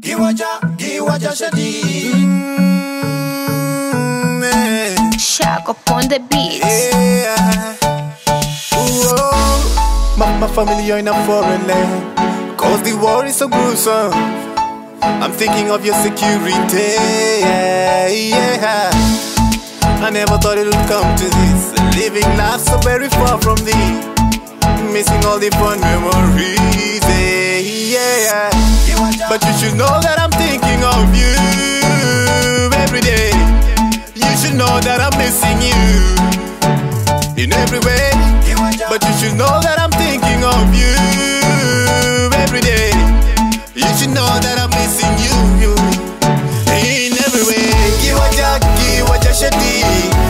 Giwaja, Giwaja Shadi. Mm, eh, Shako on the beat. yeah. Oh. My, my family are in a foreign land. Cause the war is so gruesome. I'm thinking of your security. Yeah, yeah. I never thought it would come to this. Living life so very far from thee. Missing all the fun memories. Should know that I'm thinking of you every day. You should know that I'm missing you in every way. But you should know that I'm thinking of you every day. You should know that I'm missing you, you in every way.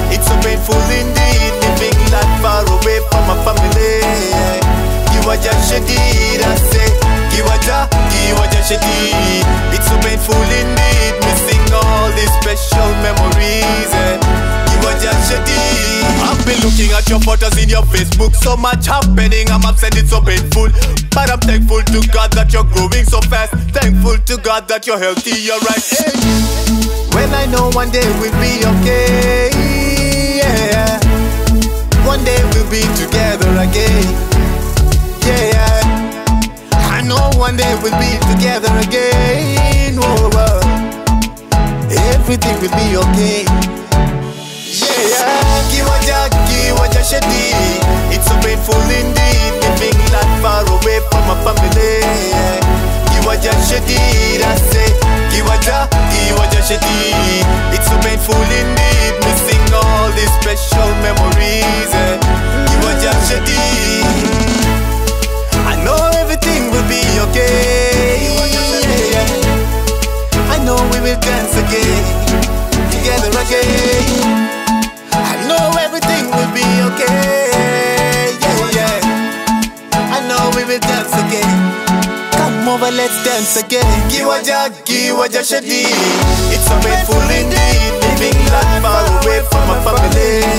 It's so painful indeed living that far away from my family. Giwaja Shadi, I say. Been your photos in your Facebook. So much happening, I'm upset, it's so painful. But I'm thankful to God that you're growing so fast. Thankful to God that you're healthy, you're right. Hey. When I know one day we'll be okay. Yeah. One day we'll be together again. Yeah. I know one day we'll be together again. Whoa, whoa. Everything will be okay. Giwaja Shadi. Over, let's dance again. Giwaja, Giwaja Shadi. It's so painful indeed, living life far away from my family.